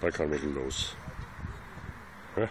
Da kann ich los. Ja?